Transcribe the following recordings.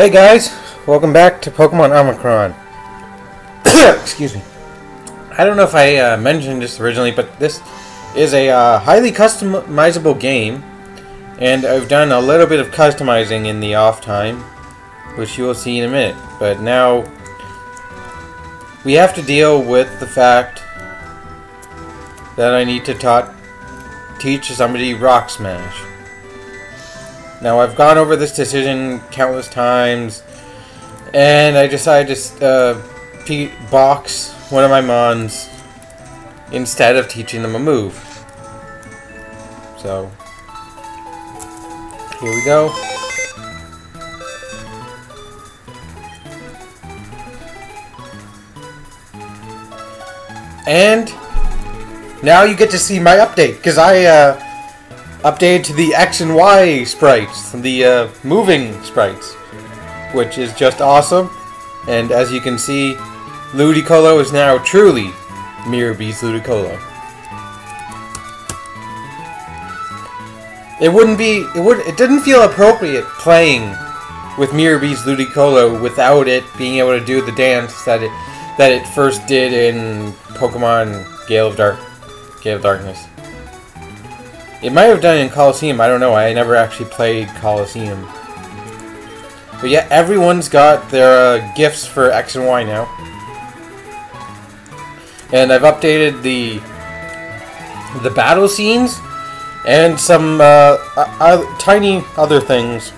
Hey guys, welcome back to Pokemon Omicron. Excuse me. I don't know if I uh, mentioned this originally, but this is a uh, highly customizable game, and I've done a little bit of customizing in the off time, which you will see in a minute. But now we have to deal with the fact that I need to teach somebody Rock Smash. Now, I've gone over this decision countless times, and I decided to uh, box one of my Mons instead of teaching them a move. So, here we go. And now you get to see my update, because I, uh, updated to the X and Y sprites, the uh, moving sprites, which is just awesome. And as you can see, Ludicolo is now truly Mirror B's Ludicolo. It wouldn't be, it would, it didn't feel appropriate playing with Mirror B's Ludicolo without it being able to do the dance that it that it first did in Pokemon Gale of Dark, Gale of Darkness. It might have done in Colosseum, I don't know. I never actually played Colosseum. But yeah, everyone's got their uh, gifts for X and Y now. And I've updated the the battle scenes and some uh, uh, tiny other things.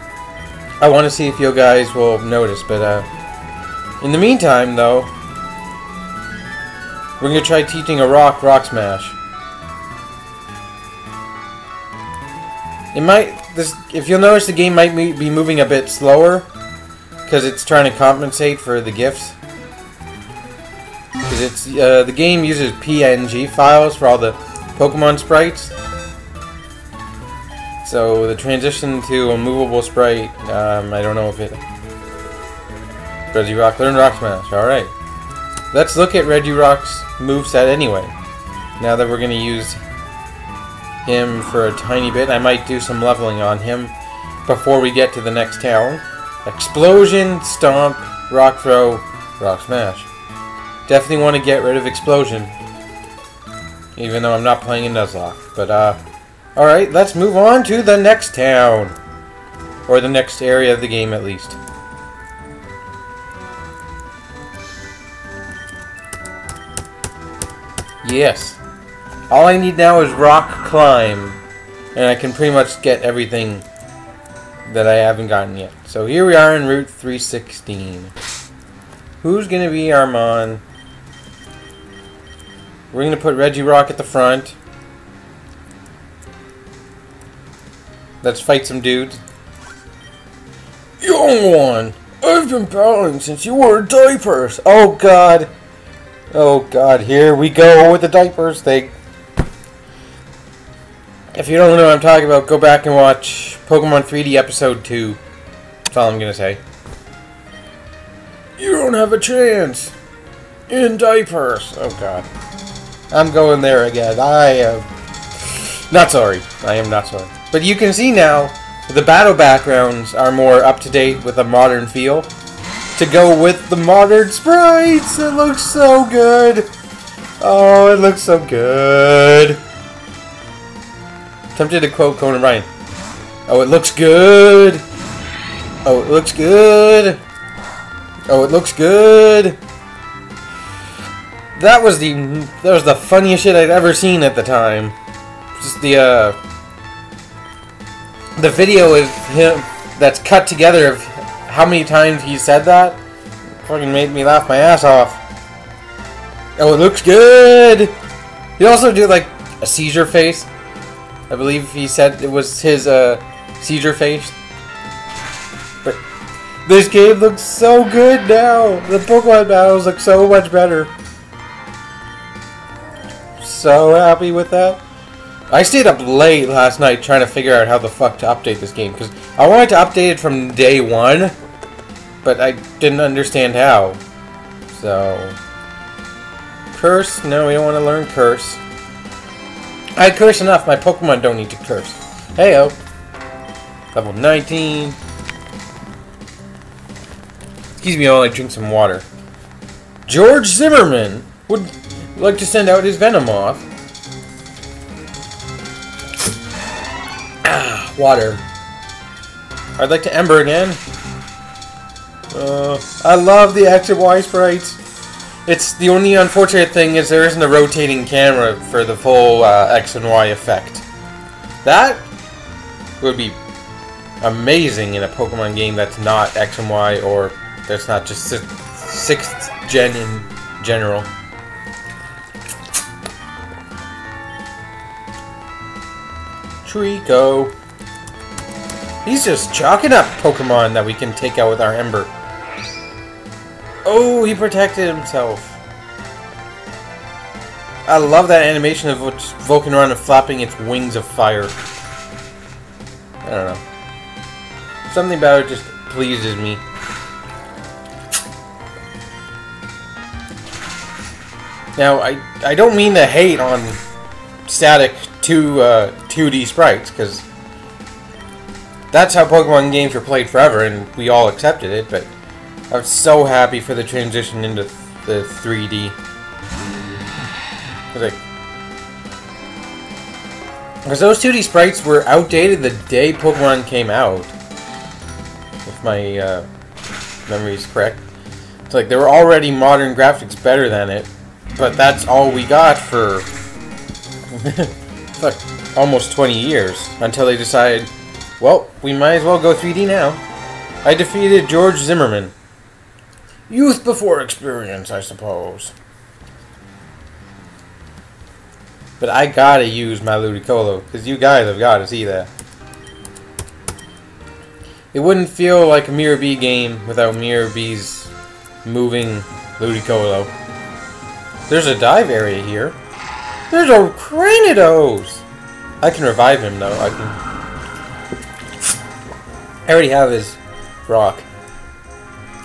I want to see if you guys will notice, but uh, in the meantime, though, we're gonna try teaching a rock rock smash. It might this if you'll notice the game might be moving a bit slower because it's trying to compensate for the gifts. Because it's uh, the game uses PNG files for all the Pokemon sprites. So the transition to a movable sprite, um, I don't know if it. Regirock learn Rock Smash. All right, let's look at Regirock's moveset anyway. Now that we're gonna use him for a tiny bit. I might do some leveling on him before we get to the next town. Explosion, Stomp, Rock Throw, Rock Smash. Definitely want to get rid of Explosion. Even though I'm not playing in Nuzlocke. But, uh, alright, let's move on to the next town. Or the next area of the game, at least. Yes. All I need now is rock climb. And I can pretty much get everything that I haven't gotten yet. So here we are in Route 316. Who's going to be Armand? We're going to put Regirock at the front. Let's fight some dudes. Young one, I've been battling since you were diapers. Oh god. Oh god, here we go with the diapers thing. If you don't know what I'm talking about, go back and watch Pokemon 3D Episode 2. That's all I'm gonna say. You don't have a chance! In diapers! Oh god. I'm going there again. I am... Not sorry. I am not sorry. But you can see now, the battle backgrounds are more up-to-date with a modern feel. To go with the modern sprites! It looks so good! Oh, it looks so good! Tempted to quote Conan Ryan. Oh, it looks good. Oh, it looks good. Oh, it looks good. That was the that was the funniest shit I'd ever seen at the time. Just the uh the video of him that's cut together of how many times he said that fucking made me laugh my ass off. Oh, it looks good. He also did like a seizure face. I believe he said it was his uh, seizure face. But this game looks so good now. The Pokemon battles look so much better. So happy with that. I stayed up late last night trying to figure out how the fuck to update this game because I wanted to update it from day one, but I didn't understand how. So, curse? No, we don't want to learn curse. I curse enough. My Pokemon don't need to curse. Heyo. Level 19. Excuse me while I drink some water. George Zimmerman would like to send out his Venomoth. Ah, water. I'd like to Ember again. Uh, I love the and Y sprites. It's the only unfortunate thing is there isn't a rotating camera for the full uh, X and Y effect. That would be amazing in a Pokemon game that's not X and Y or that's not just sixth gen in general. Trico. He's just chalking up Pokemon that we can take out with our Ember. Oh, he protected himself. I love that animation of Volcarona and flapping its wings of fire. I don't know. Something about it just pleases me. Now, I, I don't mean to hate on static 2, uh, 2D sprites, because that's how Pokemon games were played forever, and we all accepted it, but I was so happy for the transition into the 3D. Because those 2D sprites were outdated the day Pokemon came out. If my uh, memory is correct. It's like, there were already modern graphics better than it, but that's all we got for fuck, almost 20 years until they decided, well, we might as well go 3D now. I defeated George Zimmerman. Youth before experience, I suppose. But I gotta use my Ludicolo, because you guys have gotta see that. It wouldn't feel like a Mirror B game without Mirror B's moving Ludicolo. There's a dive area here. There's a Cranidos! I can revive him, though. I can... I already have his rock.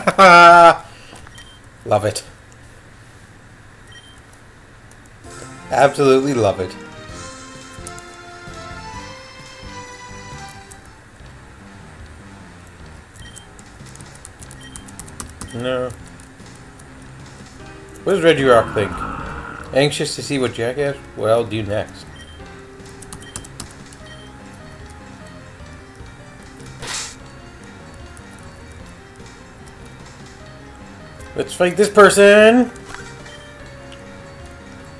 love it. Absolutely love it. No. What does Regirock think? Anxious to see what Jackass will I'll do next. Let's fight this person!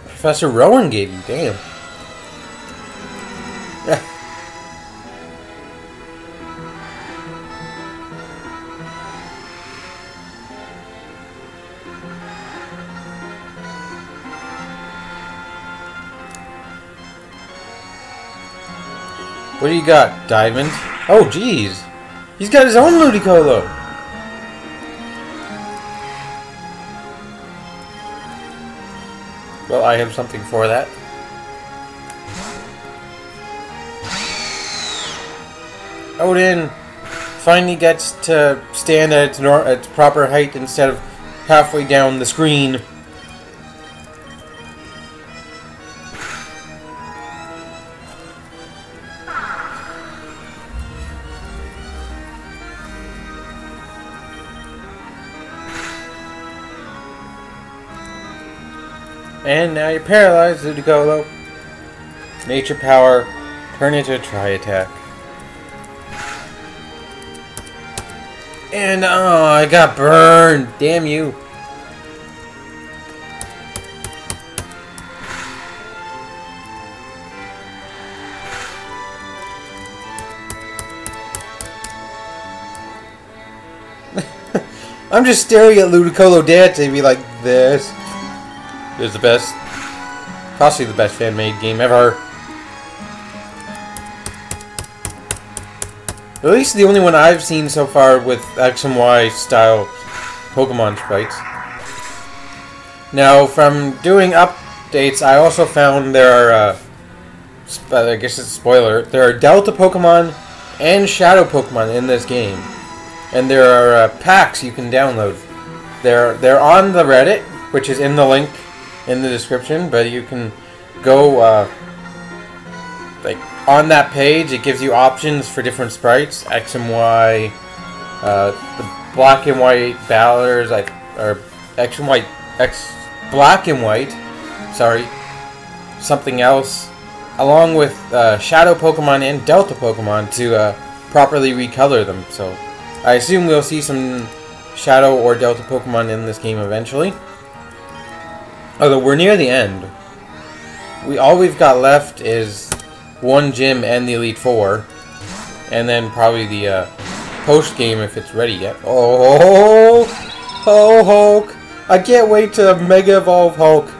Professor Rowan gave you, damn. What do you got, Diamond? Oh, jeez. He's got his own Ludicolo. I have something for that. Odin finally gets to stand at its, at its proper height instead of halfway down the screen. And now you're paralyzed, Ludicolo. Nature power, turn into a tri-attack. And, oh, I got burned. Damn you. I'm just staring at Ludicolo Dante be like this. It's the best, possibly the best fan-made game ever. At least the only one I've seen so far with X and Y style Pokemon sprites. Now, from doing updates, I also found there are, uh, I guess it's a spoiler, there are Delta Pokemon and Shadow Pokemon in this game. And there are uh, packs you can download. They're, they're on the Reddit, which is in the link in the description, but you can go, uh, like, on that page, it gives you options for different sprites, X and Y, uh, the black and white ballers, like, or X and white, X, black and white, sorry, something else, along with uh, Shadow Pokemon and Delta Pokemon to uh, properly recolor them. So, I assume we'll see some Shadow or Delta Pokemon in this game eventually. Although we're near the end. We all we've got left is one gym and the Elite Four. And then probably the uh, post game if it's ready yet. Oh, oh, Hulk! I can't wait to Mega Evolve Hulk.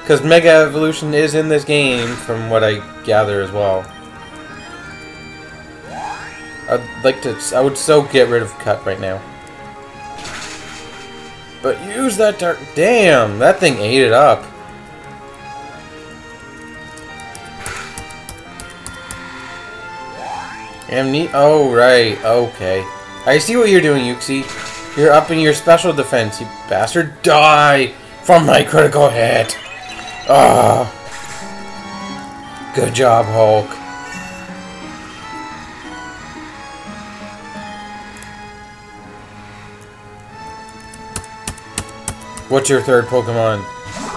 Because Mega Evolution is in this game, from what I gather as well. I'd like to. I would so get rid of Cut right now. But use that dark. Damn, that thing ate it up. Amne- Oh, right. Okay. I see what you're doing, Uxie. You're up in your special defense, you bastard. Die from my critical hit. Ah. Good job, Hulk. What's your third Pokemon?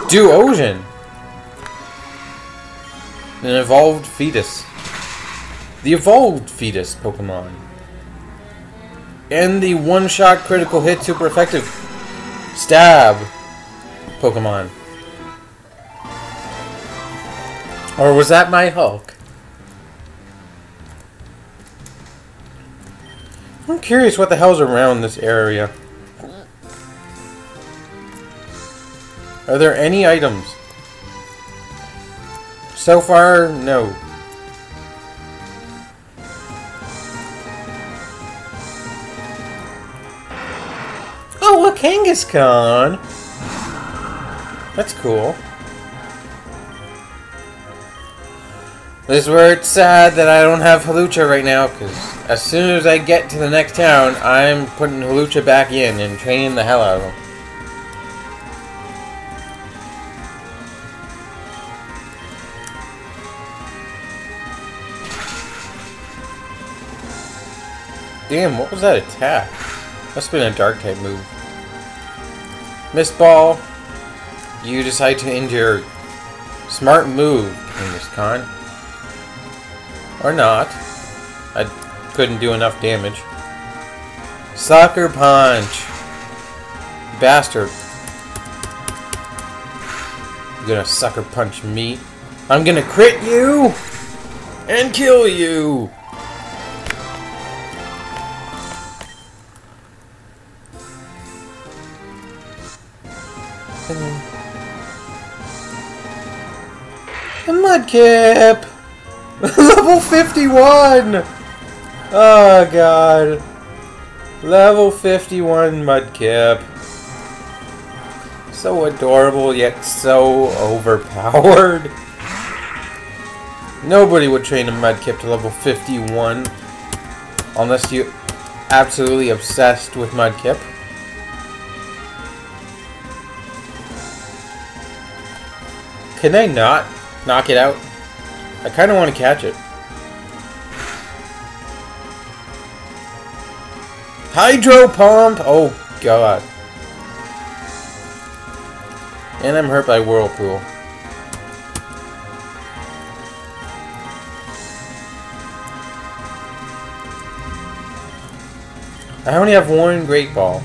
Duosion! An evolved fetus. The evolved fetus Pokemon. And the one-shot critical hit super effective stab Pokemon. Or was that my Hulk? I'm curious what the hell's around this area. Are there any items? So far, no. Oh, a Kangaskhan! That's cool. This is where it's sad that I don't have Hawlucha right now, because as soon as I get to the next town, I'm putting Hawlucha back in and training the hell out of him. Damn, what was that attack? Must have been a dark type move. Mist Ball. You decide to endure. Smart move, Kangaskhan. Or not. I couldn't do enough damage. Sucker Punch. Bastard. You're gonna sucker punch me. I'm gonna crit you! And kill you! Mudkip! Level 51! Oh god. Level 51 Mudkip. So adorable, yet so overpowered. Nobody would train a Mudkip to level 51 unless you absolutely obsessed with Mudkip. Can I not knock it out? I kind of want to catch it. Hydro Pump! Oh, God. And I'm hurt by Whirlpool. I only have one Great Ball.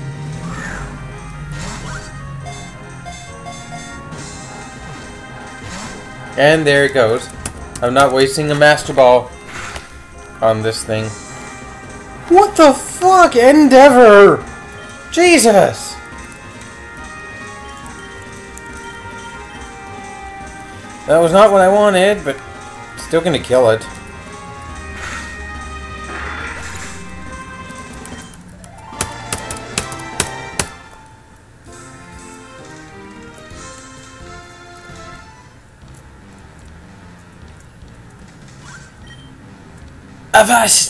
And there it goes. I'm not wasting a Master Ball on this thing. What the fuck, Endeavor? Jesus! That was not what I wanted, but still gonna kill it.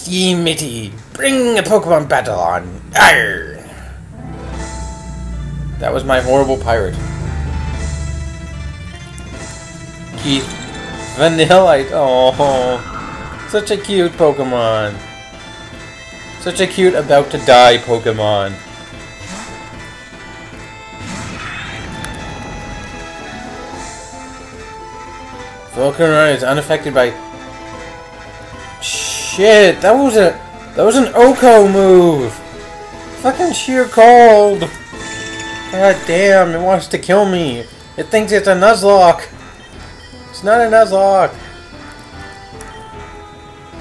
Ye mitty! Bring a Pokemon battle on! Arr! That was my horrible pirate. Keith. Vanillite. Oh, such a cute Pokemon. Such a cute about to die Pokemon. Volcarona is unaffected by Shit, that was a that was an OHKO move. Fucking sheer cold. God damn, it wants to kill me. It thinks it's a Nuzlocke. It's not a Nuzlocke.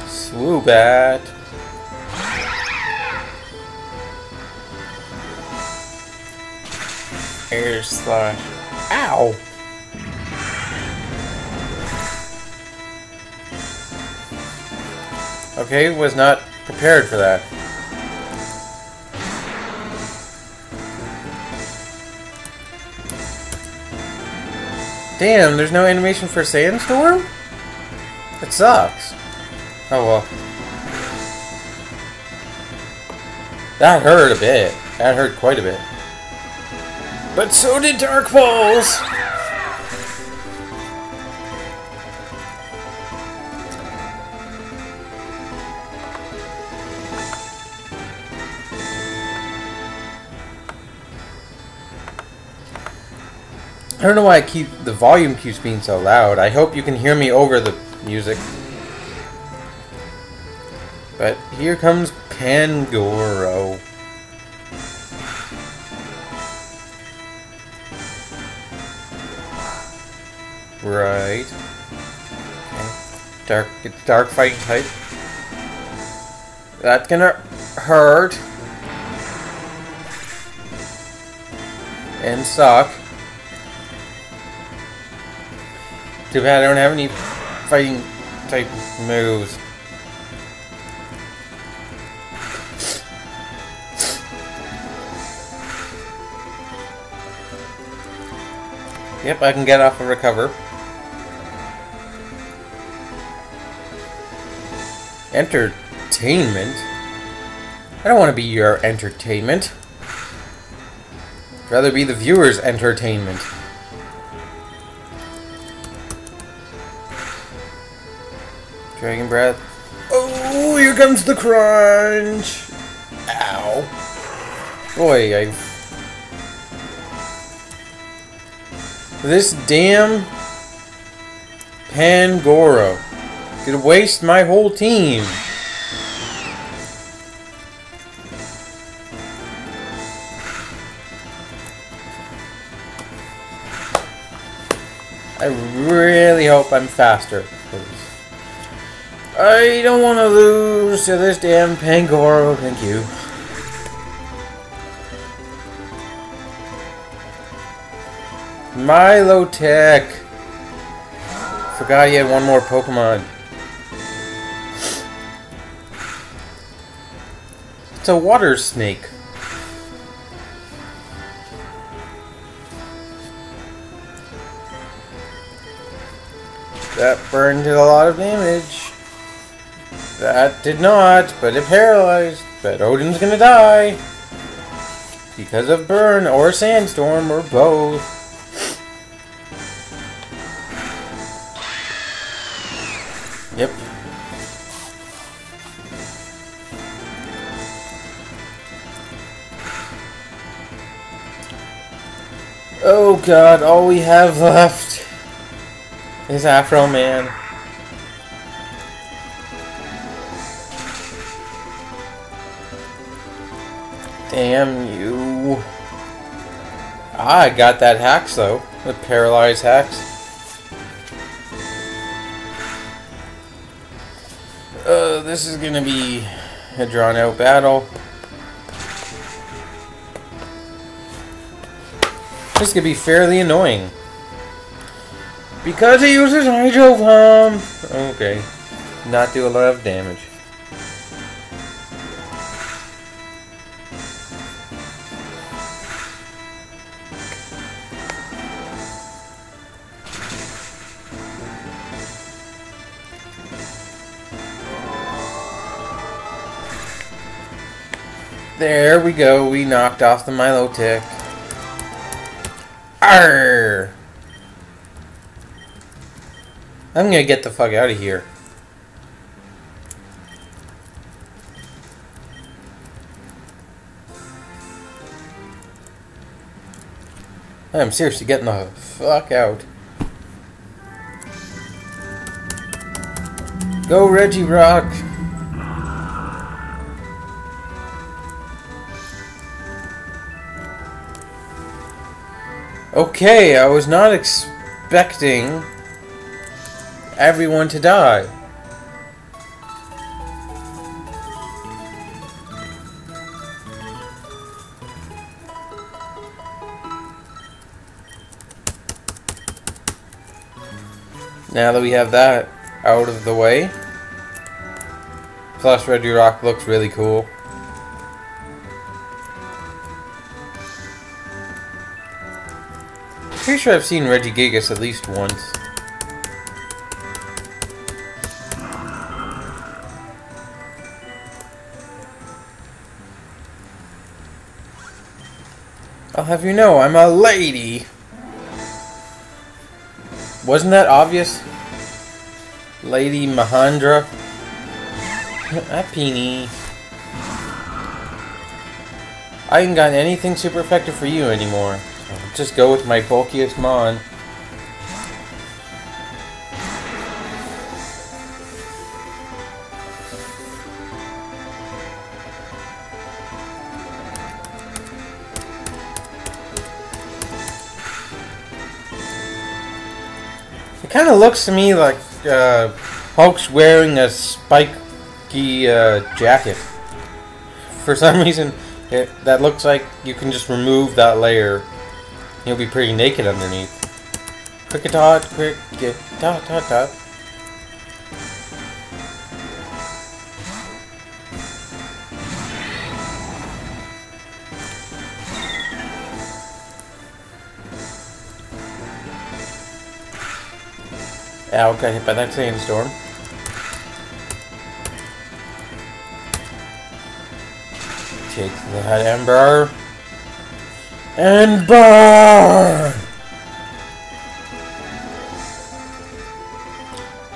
Swoobat. Air slash. Ow! Okay, was not prepared for that. Damn, there's no animation for Sandstorm? It sucks. Oh well. That hurt a bit. That hurt quite a bit. But so did Dark Pulse! I don't know why I keep the volume keeps being so loud. I hope you can hear me over the music. But here comes Pangoro. Right. Okay. Dark it's dark fighting type. That's gonna hurt. And suck. Too bad I don't have any fighting type moves. Yep, I can get off and recover. Entertainment? I don't want to be your entertainment. I'd rather be the viewer's entertainment. Dragon Breath. Oh, here comes the crunch! Ow. Boy, I... This damn... Pangoro. Could waste my whole team. I really hope I'm faster. I don't want to lose to this damn Pangoro, thank you. Milotic! Forgot he had one more Pokemon. It's a water snake. That burned did a lot of damage. That did not, but it paralyzed. But Odin's gonna die. Because of burn or sandstorm or both. Yep. Oh god, all we have left is Afro Man. Damn you. Ah, I got that hacks though. The paralyzed hacks. Uh, this is gonna be a drawn out battle. This could be fairly annoying. Because he uses Hydro Bomb! Okay. Not do a lot of damage. There we go, we knocked off the Milotic. Arr! I'm gonna get the fuck out of here. I'm seriously getting the fuck out. Go Regirock! Okay, I was not expecting everyone to die. Now that we have that out of the way, plus Rock looks really cool. Sure I've seen Regigigas at least once. I'll have you know, I'm a lady! Wasn't that obvious? Lady Mahandra? A ah, peenie. I ain't got anything super effective for you anymore. Just go with my bulkiest Mon. It kind of looks to me like uh, Hulk's wearing a spiky uh, jacket. For some reason, it, that looks like you can just remove that layer He'll be pretty naked underneath. Cricket dot, cricket dot dot dot. Ow, got hit by that sandstorm. Take that ember and burn!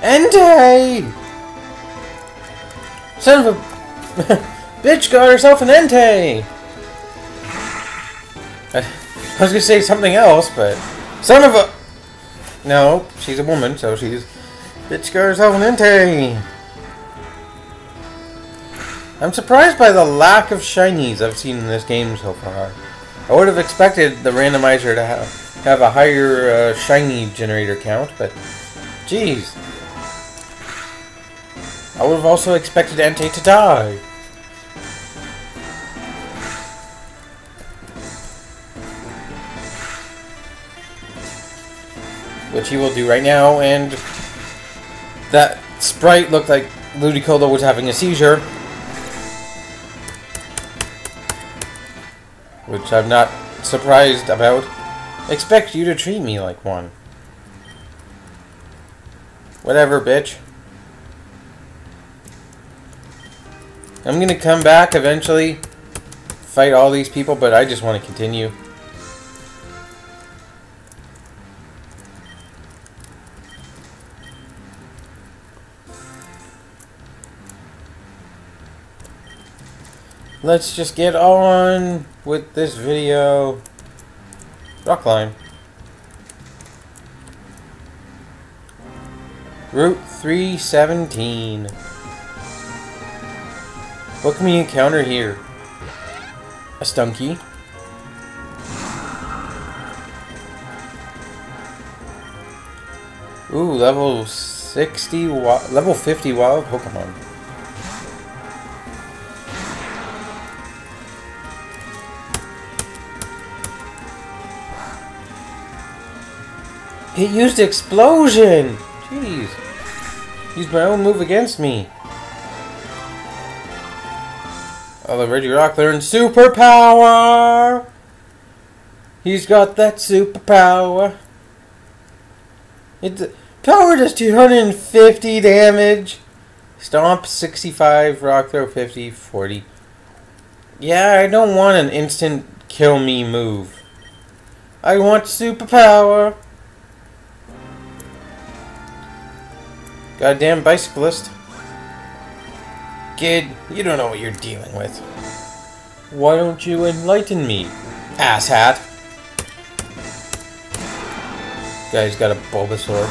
Entei! Son of a... bitch got herself an Entei! I, was gonna say something else, but... Son of a... No, she's a woman, so she's... Bitch got herself an Entei! I'm surprised by the lack of shinies I've seen in this game so far. I would have expected the randomizer to have, have a higher uh, shiny generator count, but jeez. I would have also expected Entei to die. Which he will do right now, and that sprite looked like Ludicolo was having a seizure. Which I'm not surprised about. Expect you to treat me like one. Whatever, bitch. I'm gonna come back eventually, fight all these people, but I just want to continue. Let's just get on with this video. Rock climb. Route 317. What can we encounter here? A stunky. Ooh, level 60, level 50 wild Pokemon. It used explosion! Jeez. Used my own move against me. Oh, the Regirock learned superpower! He's got that superpower. It power does 250 damage. Stomp 65, Rock Throw 50, 40. Yeah, I don't want an instant kill me move. I want superpower. Goddamn bicyclist. Kid, you don't know what you're dealing with. Why don't you enlighten me, asshat? Guy's got a Bulbasaur.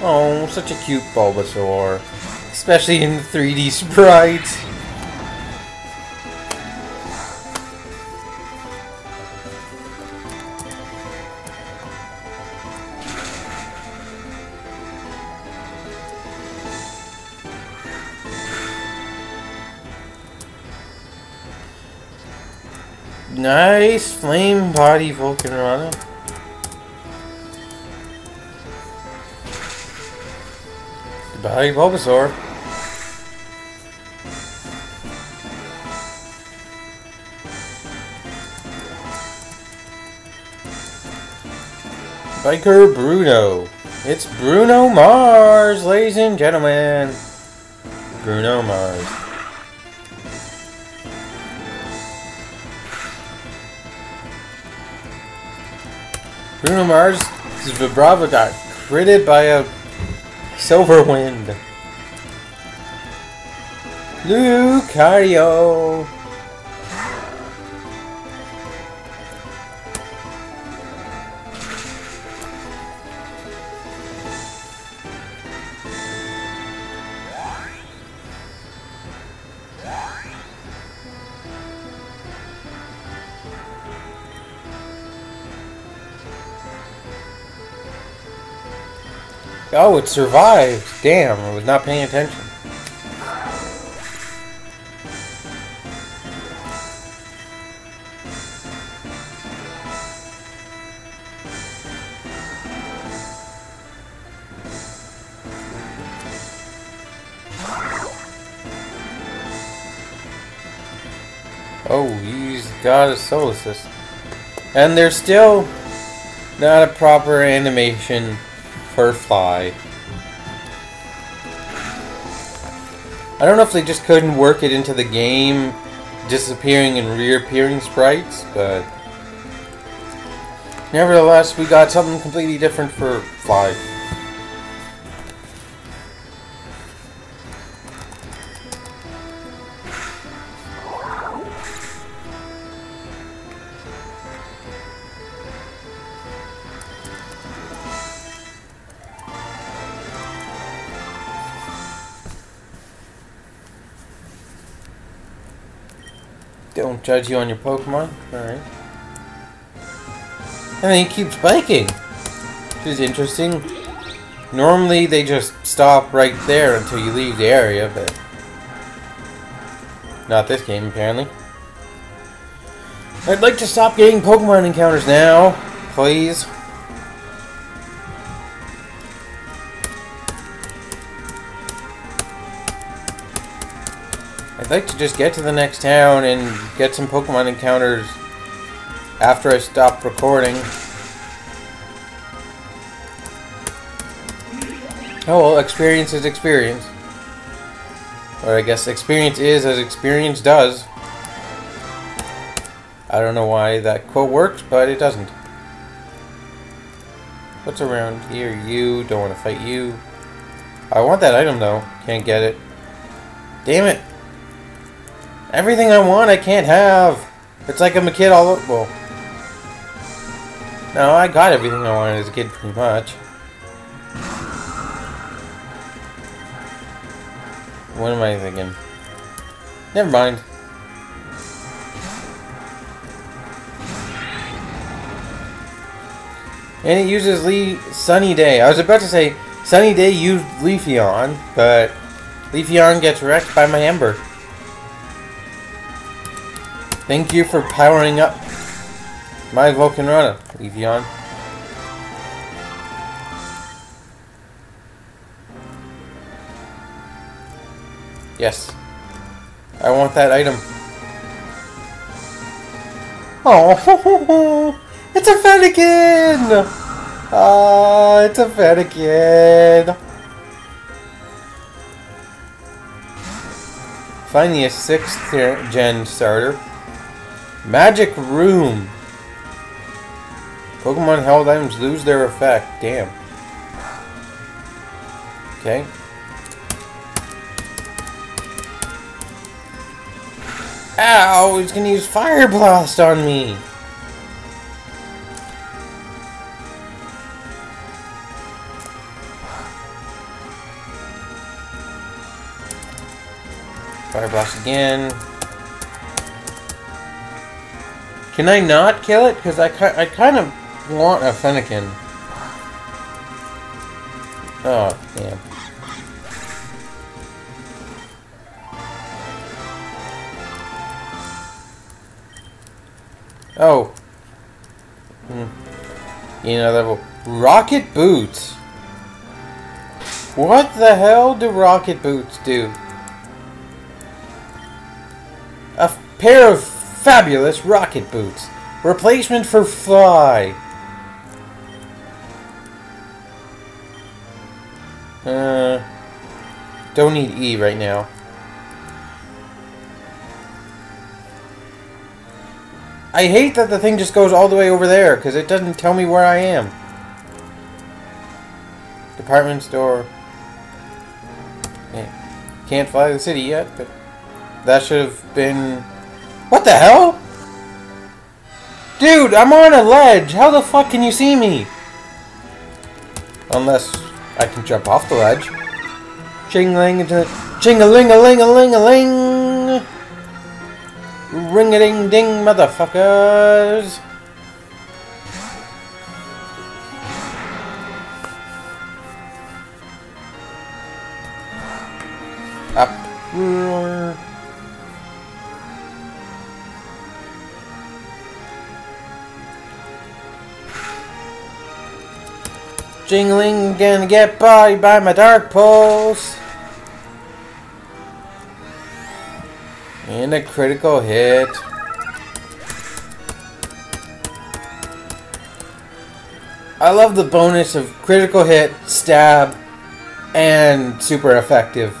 Oh, such a cute Bulbasaur. Especially in 3D sprites. Nice flame body Volcarona. Goodbye, Bulbasaur. Biker Bruno. It's Bruno Mars, ladies and gentlemen. Bruno Mars. Bruno Mars' Vibrava got critted by a silver wind. Lucario! Oh, it survived. Damn, I was not paying attention. Oh, he's got a soul assist. And there's still not a proper animation per fly. I don't know if they just couldn't work it into the game, disappearing and reappearing sprites, but... Nevertheless, we got something completely different for Fly. Judge you on your Pokemon. Alright. And then he keeps biking. Which is interesting. Normally they just stop right there until you leave the area, but... Not this game, apparently. I'd like to stop getting Pokemon encounters now, please. I'd like to just get to the next town and get some Pokemon encounters after I stop recording. Oh well, experience is experience. Or I guess experience is as experience does. I don't know why that quote works, but it doesn't. What's around here? You. Don't want to fight you. I want that item though. Can't get it. Damn it. Everything I want I can't have. It's like I'm a kid all well. No, I got everything I wanted as a kid, pretty much. What am I thinking? Never mind. And it uses Lee Sunny Day. I was about to say Sunny Day used Leafeon, but Leafeon gets wrecked by my Ember. Thank you for powering up my Volcarona, Leafeon. Yes. I want that item. Oh, it's a Fennekin! Ah, it's a Fennekin! Finally a 6th gen starter. Magic Room. Pokemon held items lose their effect. Damn. Okay. Ow! He's gonna use Fire Blast on me! Fire Blast again. Can I not kill it? Because I, I kind of want a Fennekin. Oh, damn. Oh. Hmm. You know, level. Rocket Boots. What the hell do Rocket Boots do? A pair of fabulous Rocket Boots. Replacement for Fly. Uh, don't need E right now. I hate that the thing just goes all the way over there, because it doesn't tell me where I am. Department store. Can't fly the city yet, but that should have been... What the hell? Dude, I'm on a ledge. How the fuck can you see me? Unless I can jump off the ledge. Chingling into... Ching-a-ling-a-ling-a-ling-a-ling! Ring a ding ding, motherfuckers! Up. Chingling, gonna get by by my dark pulse. And a critical hit. I love the bonus of critical hit, stab, and super effective.